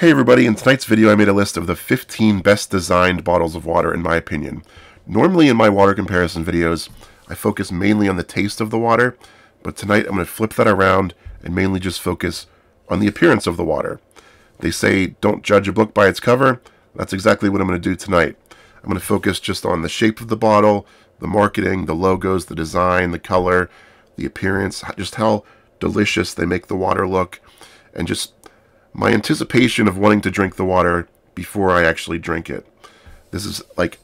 Hey everybody, in tonight's video I made a list of the 15 best designed bottles of water in my opinion. Normally in my water comparison videos, I focus mainly on the taste of the water, but tonight I'm going to flip that around and mainly just focus on the appearance of the water. They say don't judge a book by its cover, that's exactly what I'm going to do tonight. I'm going to focus just on the shape of the bottle, the marketing, the logos, the design, the color, the appearance, just how delicious they make the water look, and just my anticipation of wanting to drink the water before I actually drink it. This is like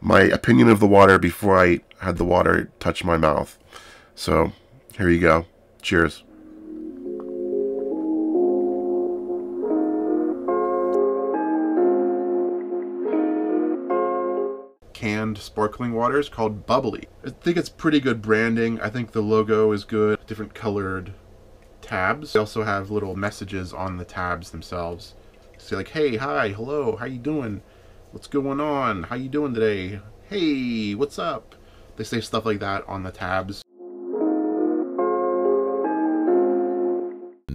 my opinion of the water before I had the water touch my mouth. So here you go. Cheers. Canned sparkling water is called bubly. I think it's pretty good branding. I think the logo is good. Different colored tabs. They also have little messages on the tabs themselves. Say like, hey, hi, hello, how you doing? What's going on? How you doing today? Hey, what's up? They say stuff like that on the tabs.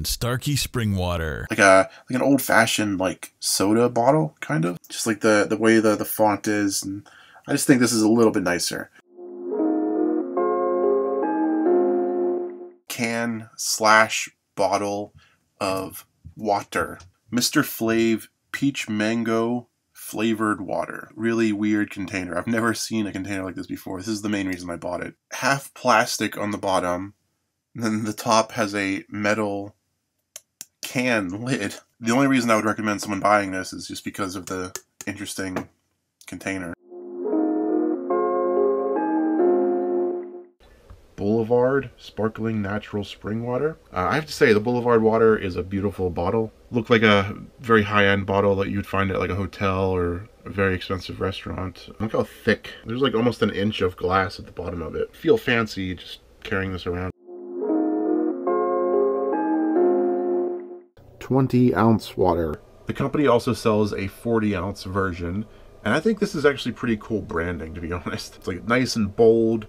Starkey spring water. Like a like an old fashioned like soda bottle, kind of. Just like the the way the the font is, and I just think this is a little bit nicer. Can slash bottle of water. Mr. Flave Peach Mango flavored water. Really weird container. I've never seen a container like this before. This is the main reason I bought it. Half plastic on the bottom, then the top has a metal can lid. The only reason I would recommend someone buying this is just because of the interesting container. Boulevard Sparkling Natural Spring Water. Uh, I have to say, the Boulevard water is a beautiful bottle. Looked like a very high-end bottle that you'd find at like a hotel or a very expensive restaurant. Look how thick. There's like almost an inch of glass at the bottom of it. Feel fancy just carrying this around. 20 ounce water. The company also sells a 40 ounce version, and I think this is actually pretty cool branding, to be honest. It's like nice and bold,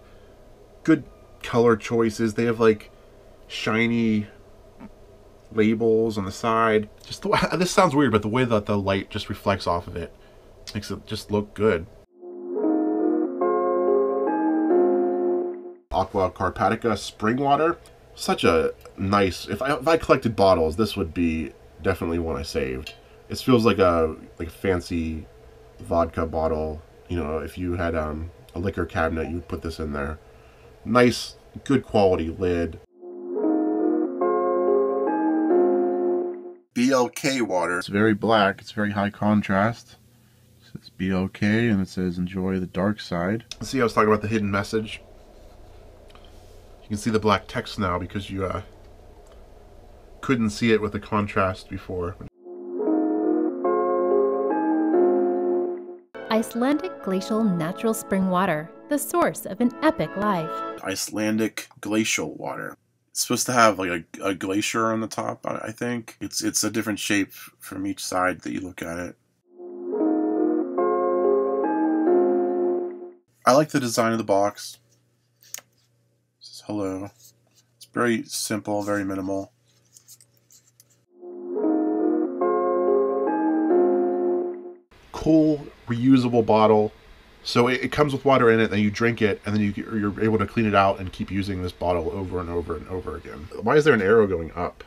good color choices. They have like shiny labels on the side. Just the, this sounds weird, but the way that the light just reflects off of it makes it just look good. Aqua Carpatica spring water. Such a nice. If I if I collected bottles, this would be definitely one I saved. It feels like a like a fancy vodka bottle. You know, if you had um, a liquor cabinet, you would put this in there nice, good quality lid. BLK water. It's very black. It's very high contrast. It says BLK and it says enjoy the dark side. See, I was talking about the hidden message. You can see the black text now because you uh, couldn't see it with the contrast before. Icelandic glacial natural spring water, the source of an epic life. Icelandic glacial water. It's supposed to have like a, a glacier on the top, I think. It's it's a different shape from each side that you look at it. I like the design of the box. Says hello. It's very simple, very minimal. cool reusable bottle. So it, it, comes with water in it, and you drink it, and then you, you're able to clean it out and keep using this bottle over and over and over again. Why is there an arrow going up?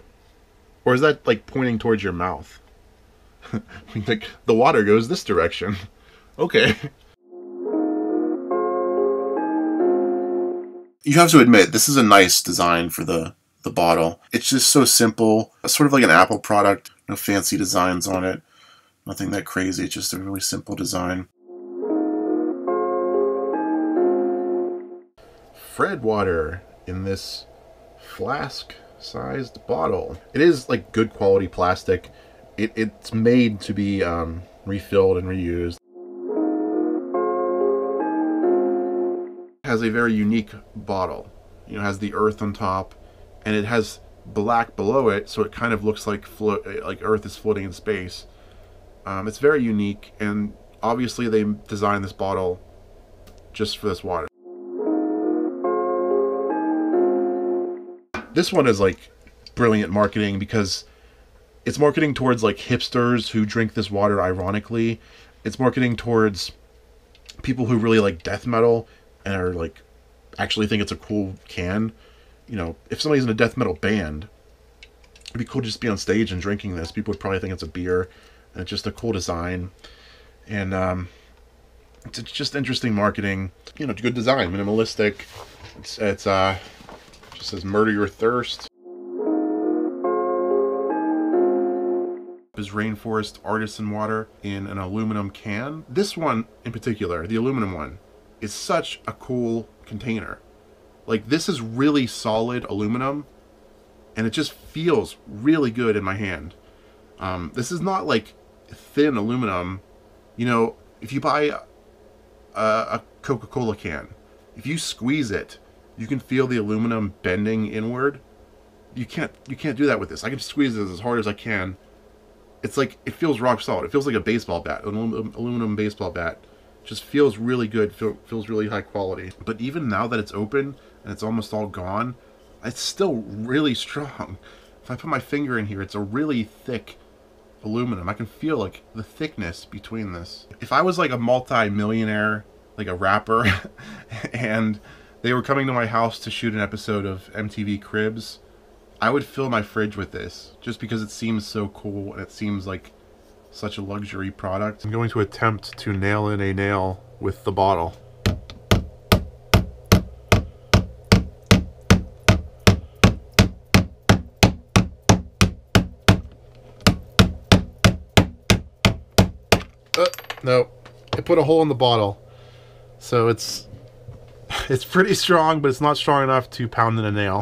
Or is that like pointing towards your mouth? like the water goes this direction. okay. You have to admit, this is a nice design for the, the bottle. It's just so simple. It's sort of like an Apple product. No fancy designs on it. Nothing that crazy, It's just a really simple design. Fred water in this flask sized bottle. It is like good quality plastic. It, it's made to be um, refilled and reused. It has a very unique bottle. You know, has the earth on top and it has black below it so it kind of looks like like earth is floating in space um, it's very unique, and obviously they designed this bottle just for this water. This one is like brilliant marketing because it's marketing towards like hipsters who drink this water ironically. It's marketing towards people who really like death metal and are like actually think it's a cool can. You know, if somebody's in a death metal band, it'd be cool to just be on stage and drinking this. People would probably think it's a beer, and it's just a cool design, and um, it's, just interesting marketing. You know, it's good design, minimalistic. It's it's uh, says murder your thirst. is rainforest artisan water in an aluminum can. This one in particular, the aluminum one, is such a cool container. Like this is really solid aluminum and it just feels really good in my hand. Um, this is not like thin aluminum. You know, if you buy a, a Coca-Cola can, if you squeeze it, you can feel the aluminum bending inward. You can't you can't do that with this. I can squeeze it as hard as I can. It's like it feels rock solid. It feels like a baseball bat, an aluminum, aluminum baseball bat. Just feels really good. Feel, feels really high quality. But even now that it's open and it's almost all gone, it's still really strong. If I put my finger in here, it's a really thick aluminum. I can feel like the thickness between this. If I was like a multi-millionaire, like a rapper, and they were coming to my house to shoot an episode of MTV Cribs, I would fill my fridge with this just because it seems so cool and it seems like such a luxury product. I'm going to attempt to nail in a nail with the bottle. Uh, no, I put a hole in the bottle. So it's it's pretty strong, but it's not strong enough to pound in a nail.